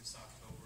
this October